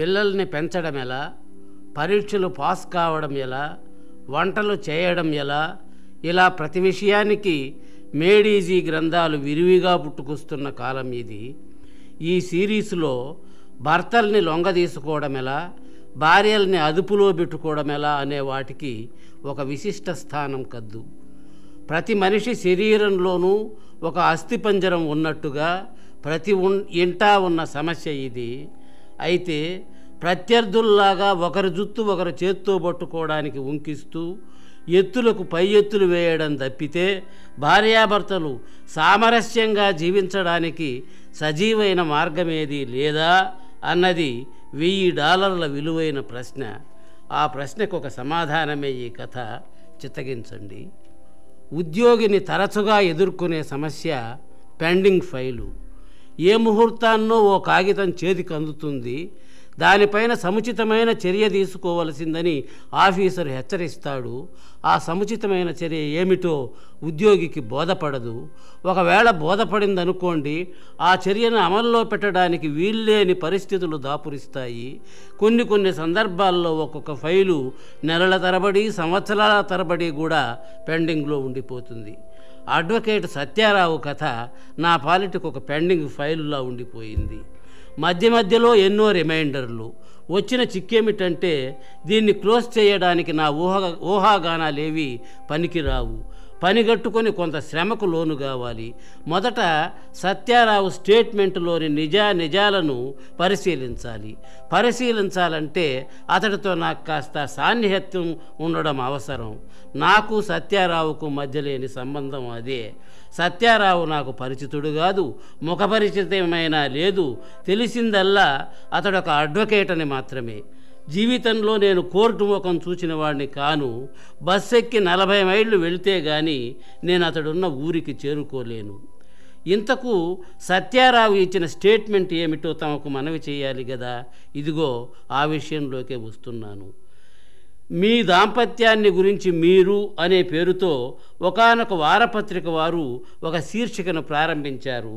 పిల్లల్ని పెంచడం ఎలా? పరీక్షలు పాస్ కావడం ఎలా? వంటలు చేయడం ఎలా? ఇలా ప్రతి విషయానికి మేడీజీ గ్రంథాలు విరివిగా పుట్టుకొస్తున్న కాలం ఇది. ఈ సిరీస్లో భర్తల్ని లొంగదీసుకోవడం ఎలా? భార్యల్ని అదుపులో పెట్టుకోవడం ఎలా అనే వాటికి ఒక విశిష్ట స్థానం కద్దు. ప్రతి మనిషి శరీరంలోనూ ఒక అస్థిపంజరం ఉన్నట్టుగా ప్రతి ఉన్ ఇంటా ఉన్న సమస్య ఇది. అయితే ప్రత్యర్థుల్లాగా ఒకరి జుత్తు ఒకరు చేత్తో పట్టుకోవడానికి ఉంకిస్తూ ఎత్తులకు పై ఎత్తులు వేయడం తప్పితే భార్యాభర్తలు సామరస్యంగా జీవించడానికి సజీవైన మార్గమేది లేదా అన్నది వెయ్యి డాలర్ల విలువైన ప్రశ్న. ఆ ప్రశ్నకు ఒక సమాధానమే ఈ కథ. చిత్తగించండి. ఉద్యోగిని తరచుగా ఎదుర్కొనే సమస్య పెండింగ్ ఫైలు. ఏ ముహూర్తాన్నో ఓ కాగితం చేతికి అందుతుంది. దానిపైన సముచితమైన చర్య తీసుకోవలసిందని ఆఫీసర్ హెచ్చరిస్తాడు. ఆ సముచితమైన చర్య ఏమిటో ఉద్యోగికి బోధపడదు. ఒకవేళ బోధపడిందనుకోండి ఆ చర్యను అమల్లో పెట్టడానికి వీల్లేని పరిస్థితులు దాపురిస్తాయి. కొన్ని కొన్ని సందర్భాల్లో ఒక్కొక్క ఫైలు నెలల తరబడి సంవత్సరాల తరబడి కూడా పెండింగ్లో ఉండిపోతుంది. అడ్వకేట్ సత్యారావు కథ నా పాలిటికి ఒక పెండింగ్ ఫైలులా ఉండిపోయింది. మధ్య మధ్యలో ఎన్నో రిమైండర్లు. వచ్చిన చిక్కేమిటంటే దీన్ని క్లోజ్ చేయడానికి నా ఊహ ఊహాగానాలేవి పనికిరావు. పనిగట్టుకొని కొంత శ్రమకు లోను కావాలి. మొదట సత్యారావు స్టేట్మెంటులోని నిజా నిజాలను పరిశీలించాలి. పరిశీలించాలంటే అతడితో నాకు కాస్త సాన్నిహిత్యం ఉండడం అవసరం. నాకు సత్యారావుకు మధ్య లేని సంబంధం అదే. సత్యారావు నాకు పరిచితుడు కాదు ముఖపరిచితమైనా లేదు. తెలిసిందల్లా అతడొక అడ్వకేట్ అని మాత్రమే. జీవితంలో నేను కోర్టు ముఖం చూసిన వాడిని కాను బస్సు ఎక్కి నలభై మైళ్ళు వెళితే గాని నేను అతడున్న ఊరికి చేరుకోలేను. ఇంతకు సత్యారావు ఇచ్చిన స్టేట్మెంట్ ఏమిటో తమకు మనవి చేయాలి కదా ఇదిగో ఆ విషయంలోకే వస్తున్నాను. మీ దాంపత్యాన్ని గురించి మీరు అనే పేరుతో ఒకానొక వారపత్రిక వారు ఒక శీర్షికను ప్రారంభించారు.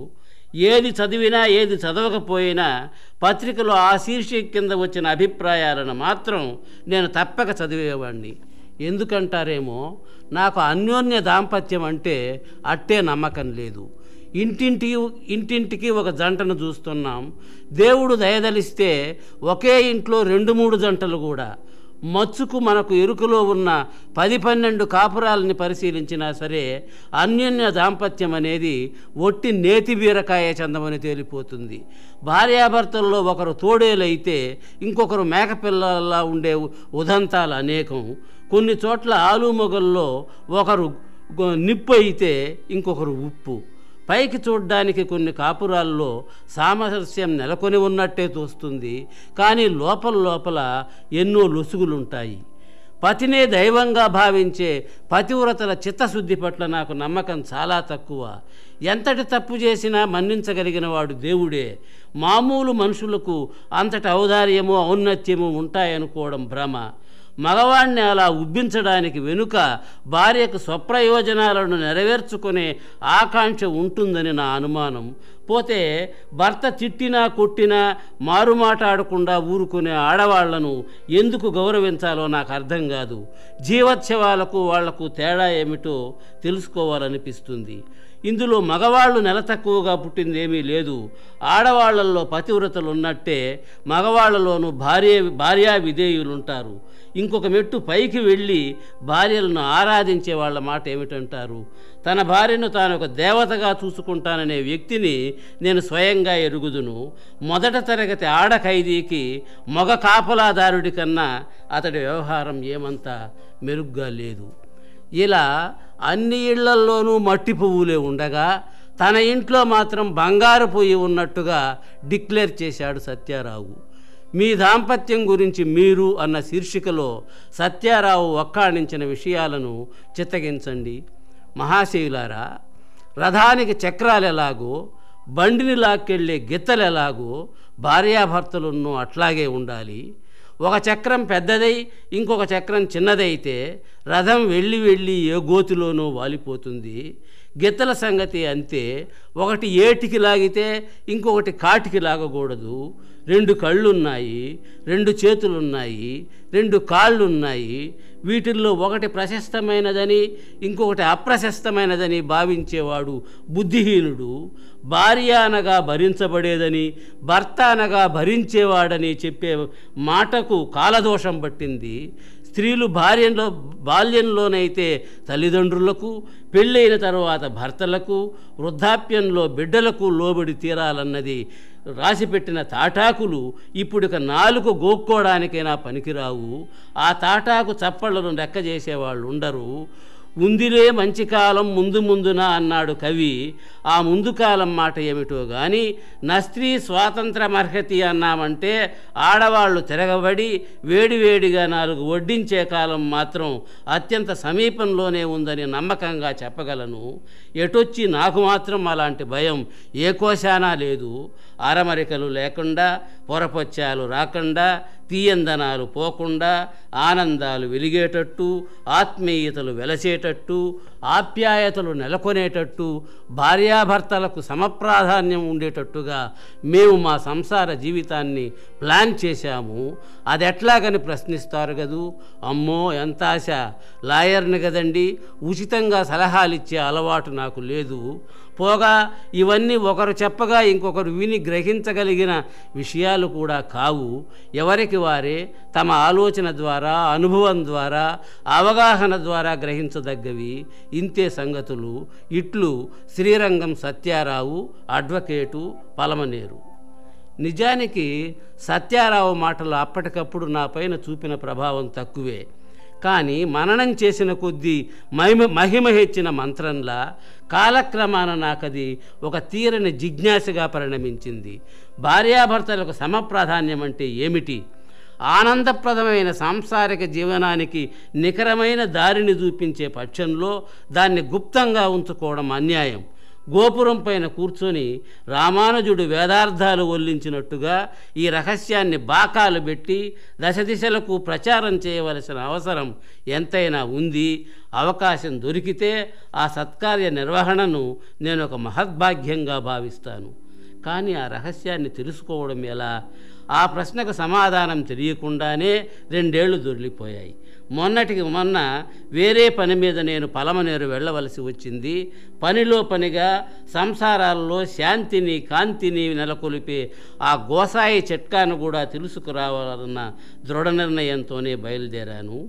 ఏది చదివినా ఏది చదవకపోయినా పత్రికలో ఆ శీర్షిక కింద వచ్చిన అభిప్రాయాలను మాత్రం నేను తప్పక చదివేవాడిని ఎందుకంటారేమో నాకు అన్యోన్య దాంపత్యం అంటే అట్టే నమ్మకం లేదు. ఇంటింటి ఇంటింటికి ఒక జంటను చూస్తున్నాం. దేవుడు దయదలిస్తే ఒకే ఇంట్లో రెండు మూడు జంటలు కూడా. మచ్చుకు మనకు ఎరుకలో ఉన్న పది పన్నెండు కాపురాలని పరిశీలించినా సరే అన్యోన్య దాంపత్యం అనేది ఒట్టి నేతి బీరకాయ చందమని తేలిపోతుంది. భార్యాభర్తల్లో ఒకరు తోడేలైతే ఇంకొకరు మేకపిల్లలా ఉండే ఉదంతాలు అనేకం. కొన్ని చోట్ల ఆలు మొగల్లో ఒకరు నిప్పు అయితే ఇంకొకరు ఉప్పు. పైకి చూడ్డానికి కొన్ని కాపురాల్లో సామరస్యం నెలకొని ఉన్నట్టే తోస్తుంది. కానీ లోపల లోపల ఎన్నో లొసుగులుంటాయి. పతినే దైవంగా భావించే పతివ్రతల చిత్తశుద్ధి పట్ల నాకు నమ్మకం చాలా తక్కువ. ఎంతటి తప్పు చేసినా మన్నించగలిగిన వాడు దేవుడే. మామూలు మనుషులకు అంతటి ఔదార్యము ఔన్నత్యము ఉంటాయనుకోవడం భ్రమ. మగవాణ్ణి అలా ఉబ్బించడానికి వెనుక భార్యకు స్వప్రయోజనాలను నెరవేర్చుకునే ఆకాంక్ష ఉంటుందని నా అనుమానం. పోతే భర్త తిట్టినా కొట్టినా మారుమాటాడకుండా ఊరుకునే ఆడవాళ్ళను ఎందుకు గౌరవించాలో నాకు అర్థం కాదు. జీవోత్సవాలకు వాళ్ళకు తేడా ఏమిటో తెలుసుకోవాలనిపిస్తుంది. ఇందులో మగవాళ్ళు నెల తక్కువగా పుట్టిందేమీ లేదు. ఆడవాళ్ళలో పతివ్రతలు ఉన్నట్టే మగవాళ్ళలోనూ భార్య భార్యా విధేయులుంటారు. ఇంకొక మెట్టు పైకి వెళ్ళి భార్యలను ఆరాధించే వాళ్ళ మాట ఏమిటంటారు? తన భార్యను తాను ఒక దేవతగా చూసుకుంటాననే వ్యక్తిని నేను స్వయంగా ఎరుగుదును. మొదట తరగతి ఆడ ఖైదీకి మగ కాపలాదారుడి కన్నా అతడి వ్యవహారం ఏమంతా మెరుగ్గా లేదు. ఇలా అన్ని ఇళ్ళల్లోనూ మట్టి పువ్వులే ఉండగా తన ఇంట్లో మాత్రం బంగారు పొయ్యి ఉన్నట్టుగా డిక్లేర్ చేశాడు సత్యారావు. మీ దాంపత్యం గురించి మీరు అన్న శీర్షికలో సత్యారావు ఒక్కాణించిన విషయాలను చిత్తగించండి. మహాశయులారా రథానికి చక్రాలు ఎలాగో బండిని లాక్కెళ్ళే గిత్తలు ఎలాగో భార్యాభర్తలున్నో అట్లాగే ఉండాలి. ఒక చక్రం పెద్దదై ఇంకొక చక్రం చిన్నదైతే రథం వెళ్ళి వెళ్ళి ఏ గోతిలోనో వాలిపోతుంది. గిత్తల సంగతి అంతే. ఒకటి ఏటికి లాగితే ఇంకొకటి కాటికి లాగకూడదు. రెండు కళ్ళు ఉన్నాయి రెండు చేతులు ఉన్నాయి రెండు కాళ్ళు ఉన్నాయి వీటిల్లో ఒకటి ప్రశస్తమైనదని ఇంకొకటి అప్రశస్తమైనదని భావించేవాడు బుద్ధిహీనుడు. భార్య అనగా భరించబడేదని భర్త అనగా భరించేవాడని చెప్పే మాటకు కాలదోషం పట్టింది. స్త్రీలు భార్యలో బాల్యంలోనైతే తల్లిదండ్రులకు పెళ్ళైన తర్వాత భర్తలకు వృద్ధాప్యంలో బిడ్డలకు లోబడి తీరాలన్నది రాసిపెట్టిన తాటాకులు ఇప్పుడిక నాలుగు గోక్కోడానికైనా పనికిరావు. ఆ తాటాకు చప్పళ్ళను లెక్క చేసేవాళ్ళు ఉండరు ఉందిలే మంచి కాలం ముందు ముందున అన్నాడు కవి. ఆ ముందు కాలం మాట ఏమిటో గాని నస్త్రీ స్వాతంత్రమర్హతి అన్నామంటే ఆడవాళ్ళు తిరగబడి వేడివేడిగా నాలుగు వడ్డించే కాలం మాత్రం అత్యంత సమీపంలోనే ఉందని నమ్మకంగా చెప్పగలను. ఎటొచ్చి నాకు మాత్రం అలాంటి భయం ఏ కోశానా లేదు. అరమరికలు లేకుండా పొరపత్యాలు రాకుండా తీయందనాలు పోకుండా ఆనందాలు వెలిగేటట్టు ఆత్మీయతలు వెలసేటట్టు ఆప్యాయతలు నెలకొనేటట్టు భార్యాభర్తలకు సమప్రాధాన్యం ఉండేటట్టుగా మేము మా సంసార జీవితాన్ని ప్లాన్ చేశాము. అది ఎట్లాగని ప్రశ్నిస్తారు కదూ? అమ్మో ఎంత ఆశ! లాయర్ని కదండి ఉచితంగా సలహాలు ఇచ్చే అలవాటు నాకు లేదు. పోగా ఇవన్నీ ఒకరు చెప్పగా ఇంకొకరు విని గ్రహించగలిగిన విషయాలు కూడా కావు. ఎవరికి వారే? తమ ఆలోచన ద్వారా అనుభవం ద్వారా అవగాహన ద్వారా గ్రహించదగ్గవి. ఇంతే సంగతులు. ఇట్లు శ్రీరంగం సత్యారావు అడ్వకేటు పలమనేరు. నిజానికి సత్యారావు మాటలు అప్పటికప్పుడు నా పైన చూపిన ప్రభావం తక్కువే. కానీ మననం చేసిన కొద్దీ మహిమ మహిమ హెచ్చిన మంత్రంలా కాలక్రమాన నాకది ఒక తీరని జిజ్ఞాసగా పరిణమించింది. భార్యాభర్తలకు సమప్రాధాన్యం అంటే ఏమిటి? ఆనందప్రదమైన సాంసారిక జీవనానికి నికరమైన దారిని చూపించే పక్షంలో దాన్ని గుప్తంగా ఉంచుకోవడం అన్యాయం. గోపురం పైన కూర్చొని రామానుజుడు వేదార్థాలు ఒల్లించినట్టుగా ఈ రహస్యాన్ని బాకాలు పెట్టి దశ దిశలకు ప్రచారం చేయవలసిన అవసరం ఎంతైనా ఉంది. అవకాశం దొరికితే ఆ సత్కార్య నిర్వహణను నేను ఒక మహద్భాగ్యంగా భావిస్తాను. కానీ ఆ రహస్యాన్ని తెలుసుకోవడం ఎలా? ఆ ప్రశ్నకు సమాధానం తెలియకుండానే రెండేళ్ళు దొరికిపోయాయి. మొన్నటికి మొన్న వేరే పని మీద నేను పలమనేరు వెళ్ళవలసి వచ్చింది. పనిలో పనిగా సంసారాల్లో శాంతిని కాంతిని నెలకొల్పే ఆ గోసాయి చిట్కాను కూడా తెలుసుకురావాలన్న దృఢ నిర్ణయంతోనే బయలుదేరాను.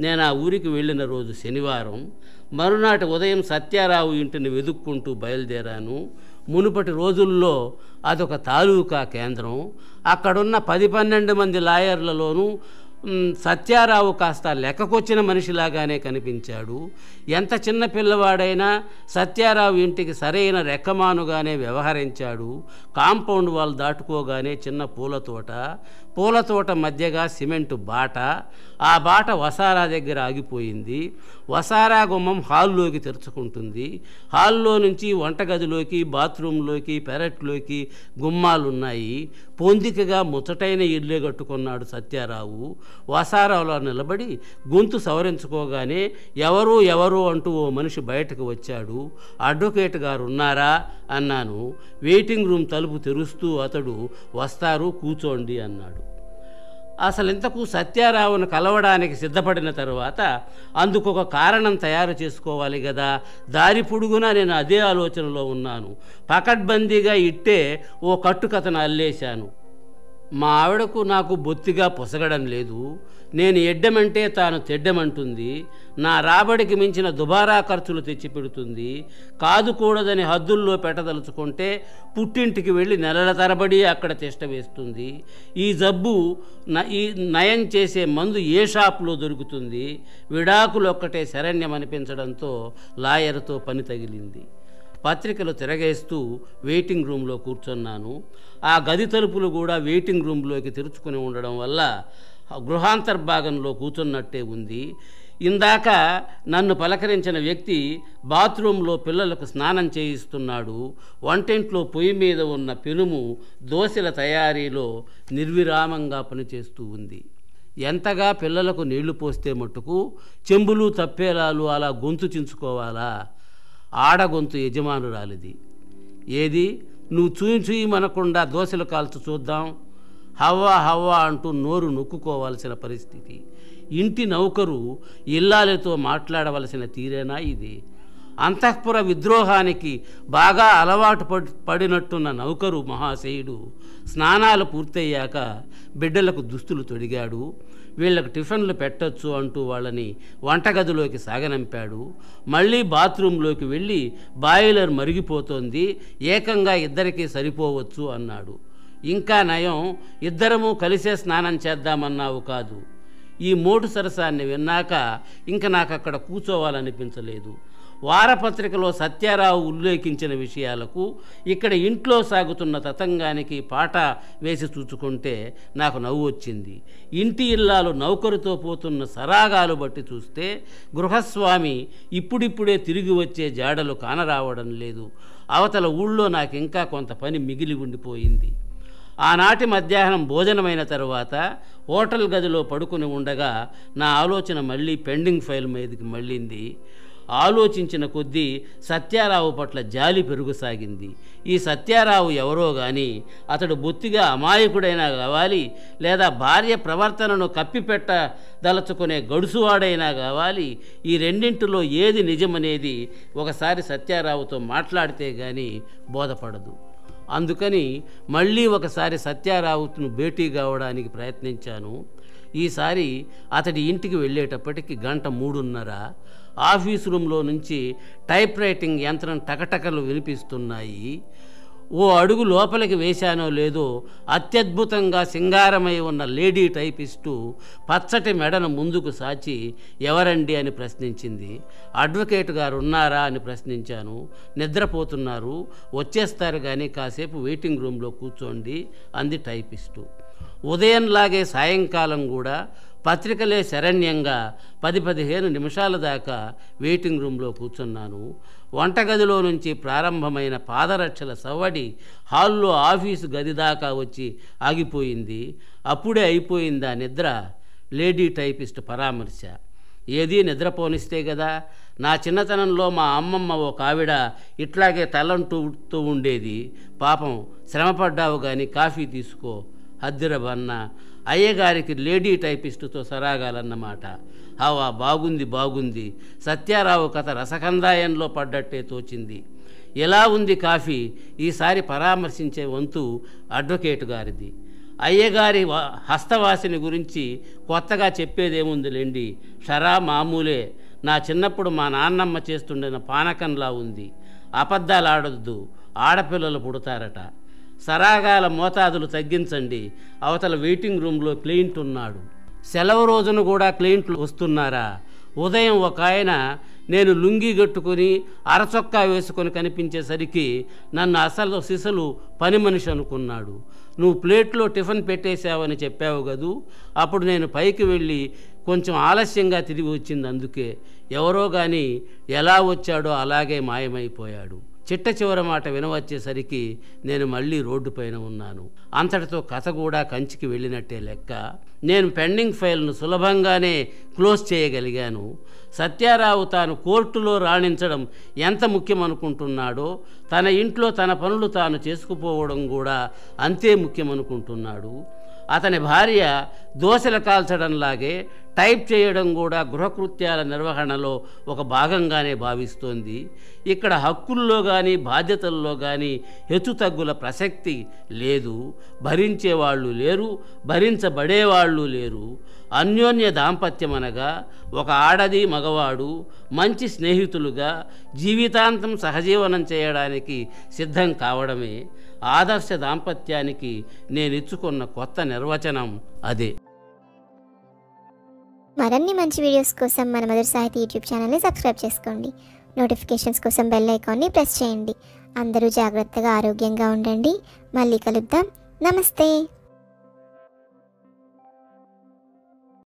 నేను ఆ ఊరికి వెళ్ళిన రోజు శనివారం. మరునాటి ఉదయం సత్యారావు ఇంటిని వెదుక్కుంటూ బయలుదేరాను. మునుపటి రోజుల్లో అదొక తాలూకా కేంద్రం. అక్కడున్న పది పన్నెండు మంది లాయర్లలోనూ సత్యారావు కాస్త లెక్కకొచ్చిన మనిషిలాగానే కనిపించాడు. ఎంత చిన్న పిల్లవాడైనా సత్యారావు ఇంటికి సరైన రెక్కమానుగానే వ్యవహరించాడు. కాంపౌండ్ వాళ్ళు దాటుకోగానే చిన్న పూల తోట పూల తోట మధ్యగా సిమెంటు బాట ఆ బాట వసారా దగ్గర ఆగిపోయింది. వసారా గుమ్మం హాల్లోకి తెరుచుకుంటుంది. హాల్లో నుంచి వంటగదిలోకి బాత్రూంలోకి పెరట్లోకి గుమ్మాలున్నాయి. పొందికగా ముచ్చటైన ఇల్లే కట్టుకున్నాడు సత్యారావు. వసారాలో నిలబడి గొంతు సవరించుకోగానే ఎవరు ఎవరు అంటూ ఓ మనిషి బయటకు వచ్చాడు. అడ్వకేట్ గారు ఉన్నారా అన్నాను. వెయిటింగ్ రూమ్ తలుపు తెరుస్తూ అతడు వస్తారు కూర్చోండి అన్నాడు. అసలు ఇంతకు సత్యారావును కలవడానికి సిద్ధపడిన తరువాత అందుకు ఒక కారణం తయారు చేసుకోవాలి కదా దారి పొడుగునా నేను అదే ఆలోచనలో ఉన్నాను. పకడ్బందీగా ఇట్టే ఓ కట్టుకథను అల్లేశాను. మా ఆవిడకు నాకు బొత్తిగా పొసగడం లేదు. నేను ఎడ్డమంటే తాను తెడ్డమంటుంది. నా రాబడికి మించిన దుబారా ఖర్చులు తెచ్చిపెడుతుంది కాదుకూడదని హద్దుల్లో పెట్టదలుచుకుంటే పుట్టింటికి వెళ్ళి నెలల తరబడి అక్కడ తిష్ట వేస్తుంది. ఈ జబ్బు న- ఈ నయం చేసే మందు ఏ షాప్లో దొరుకుతుంది? విడాకులు ఒక్కటే శరణ్యం అనిపించడంతో లాయర్తో పని తగిలింది. పత్రికలు తిరగేస్తూ వెయిటింగ్ రూమ్లో కూర్చున్నాను. ఆ గది తలుపులు కూడా వెయిటింగ్ రూమ్లోకి తెరుచుకుని ఉండడం వల్ల గృహాంతర్భాగంలో కూర్చున్నట్టే ఉంది. ఇందాక నన్ను పలకరించిన వ్యక్తి బాత్రూంలో పిల్లలకు స్నానం చేయిస్తున్నాడు. వంటింట్లో పొయ్యి మీద ఉన్న పెనుము దోశల తయారీలో నిర్విరామంగా పనిచేస్తూ ఉంది. ఎంతగా పిల్లలకు నీళ్ళు పోస్తే మట్టుకు చెంబులు తప్పేలాలు అలా గొంతు చించుకోవాలా? ఆడగొంతు యజమానురాలిది. ఏది? నువ్వు చూయి చూయి మనకుండా దోశలు కాల్చు చూద్దాం. హవ్వా హవ్వా అంటూ నోరు నొక్కుకోవాల్సిన పరిస్థితి. ఇంటి నౌకరు ఇల్లాలతో మాట్లాడవలసిన తీరేనా ఇది? అంతఃపుర విద్రోహానికి బాగా అలవాటు పడి పడినట్టున్న నౌకరు మహాశయుడు స్నానాలు పూర్తయ్యాక బిడ్డలకు దుస్తులు తొడిగాడు. వీళ్ళకు టిఫిన్లు పెట్టొచ్చు అంటూ వాళ్ళని వంటగదిలోకి సాగనంపాడు. మళ్ళీ బాత్రూంలోకి వెళ్ళి బాయిలర్ మరిగిపోతోంది. ఏకంగా ఇద్దరికీ సరిపోవచ్చు అన్నాడు. ఇంకా నయం ఇద్దరము కలిసే స్నానం చేద్దామన్నావు కాదు. ఈ మోటు సరసాన్ని విన్నాక ఇంక నాకు అక్కడ కూర్చోవాలనిపించలేదు. వారపత్రికలో సత్యారావు ఉల్లేఖించిన విషయాలకు ఇక్కడ ఇంట్లో సాగుతున్న తతంగానికి పాట వేసి చూచుకుంటే నాకు నవ్వు వచ్చింది. ఇంటి ఇల్లాలు నౌకరుతో పోతున్న సరాగాలు బట్టి చూస్తే గృహస్వామి ఇప్పుడిప్పుడే తిరిగి వచ్చే జాడలు కానరావడం లేదు. అవతల ఊళ్ళో నాకు ఇంకా కొంత పని మిగిలి ఉండిపోయింది. ఆనాటి మధ్యాహ్నం భోజనమైన తరువాత హోటల్ గదిలో పడుకుని ఉండగా నా ఆలోచన మళ్ళీ పెండింగ్ ఫైల్ మీదకి మళ్ళింది. ఆలోచించిన కొద్దీ సత్యారావు పట్ల జాలి పెరుగుసాగింది. ఈ సత్యారావు ఎవరో గాని అతడు బొత్తిగా అమాయకుడైనా కావాలి లేదా భార్య ప్రవర్తనను కప్పిపెట్టదలుచుకునే గడుసువాడైనా కావాలి ఈ రెండింటిలో ఏది నిజమనేది ఒకసారి సత్యారావుతో మాట్లాడితే గాని బోధపడదు. అందుకని మళ్ళీ ఒకసారి సత్యారావును భేటీ కావడానికి ప్రయత్నించాను. ఈసారి అతడి ఇంటికి వెళ్ళేటప్పటికి గంట మూడున్నర ఆఫీస్ రూమ్లో నుంచి టైప్ రైటింగ్ యంత్రం టకటకలు వినిపిస్తున్నాయి. ఓ అడుగు లోపలికి వేశానో లేదో అత్యద్భుతంగా సింగారమై ఉన్న లేడీ టైపిస్టు పచ్చటి మెడను ముందుకు సాచి ఎవరండి అని ప్రశ్నించింది. అడ్వకేట్ గారు ఉన్నారా అని ప్రశ్నించాను. నిద్రపోతున్నారు. వచ్చేస్తారు కానీ కాసేపు వెయిటింగ్ రూమ్లో కూర్చోండి అంది టైపిస్టు. ఉదయంలాగే సాయంకాలం కూడా పత్రికలే శరణ్యంగా పది పదిహేను నిమిషాల దాకా వెయిటింగ్ రూమ్లో కూర్చున్నాను. వంటగదిలో నుంచి ప్రారంభమైన పాదరక్షల సవ్వడి హాల్లో ఆఫీసు గది దాకా వచ్చి ఆగిపోయింది. అప్పుడే అయిపోయిందా నిద్ర? లేడీ టైపిస్ట్ పరామర్శ. ఏదీ నిద్రపోనిస్తే కదా నా చిన్నతనంలో మా అమ్మమ్మ ఒక ఆవిడ ఇట్లాగే తలంటూ ఉండేది. పాపం శ్రమపడ్డావు కానీ కాఫీ తీసుకో. హద్దిరబన్న అయ్యగారికి లేడీ టైపిస్టుతో సరాగాలన్నమాట. హావా బాగుంది బాగుంది. సత్యారావు కథ రసకందాయంలో పడ్డట్టే తోచింది. ఎలా ఉంది కాఫీ? ఈసారి పరామర్శించే వంతు అడ్వకేటు గారిది. అయ్యగారి హస్తవాసిని గురించి కొత్తగా చెప్పేదేముందిలేండి షరా మామూలే. నా చిన్నప్పుడు మా నాన్నమ్మ చేస్తుండిన పానకంలా ఉంది. అబద్ధాలు ఆడొద్దు ఆడపిల్లలు పుడతారట. సరాగాల మోతాదులు తగ్గించండి. అవతల వెయిటింగ్ రూమ్లో క్లయింట్ ఉన్నాడు. సెలవు రోజున కూడా క్లయింట్లు వస్తున్నారా? ఉదయం ఒక ఆయన నేను లుంగి కట్టుకొని అరచొక్కా వేసుకొని కనిపించేసరికి నన్ను అసలు సిసలు పని మనిషి అనుకున్నాడు. నువ్వు ప్లేట్లో టిఫిన్ పెట్టేశావని చెప్పావు కదూ? అప్పుడు నేను పైకి వెళ్ళి కొంచెం ఆలస్యంగా తిరిగి వచ్చింది అందుకే. ఎవరో కానీ ఎలా వచ్చాడో అలాగే మాయమైపోయాడు. చిట్ట చివరి మాట వినవచ్చేసరికి నేను మళ్ళీ రోడ్డుపైన ఉన్నాను. అంతటితో కథ కూడా కంచికి వెళ్ళినట్టే లెక్క. నేను పెండింగ్ ఫైల్ను సులభంగానే క్లోజ్ చేయగలిగాను. సత్యారావు తాను కోర్టులో రాణించడం ఎంత ముఖ్యమనుకుంటున్నాడో తన ఇంట్లో తన పనులు తాను చేసుకుపోవడం కూడా అంతే ముఖ్యమనుకుంటున్నాడు. అతని భార్య దోశలు కాల్చడంలాగే టైప్ చేయడం కూడా గృహకృత్యాల నిర్వహణలో ఒక భాగంగానే భావిస్తోంది. ఇక్కడ హక్కుల్లో కానీ బాధ్యతల్లో కానీ హెచ్చుతగ్గుల ప్రసక్తి లేదు. భరించేవాళ్ళు లేరు భరించబడేవాళ్ళు లేరు. అన్యోన్య దాంపత్యం అనగా ఒక ఆడది మగవాడు మంచి స్నేహితులుగా జీవితాంతం సహజీవనం చేయడానికి సిద్ధం కావడమే. ఆదర్శ దాంపత్యానికి నేనిచ్చుకున్న కొత్త నిర్వచనం అదే. మరిన్ని మంచి వీడియోస్ కోసం మన మధుర సాహితీ యూట్యూబ్ ఛానల్ని సబ్స్క్రైబ్ చేసుకోండి. నోటిఫికేషన్స్ కోసం బెల్ ఐకాన్ని ప్రెస్ చేయండి. అందరూ జాగ్రత్తగా ఆరోగ్యంగా ఉండండి. మళ్ళీ కలుద్దాం. నమస్తే.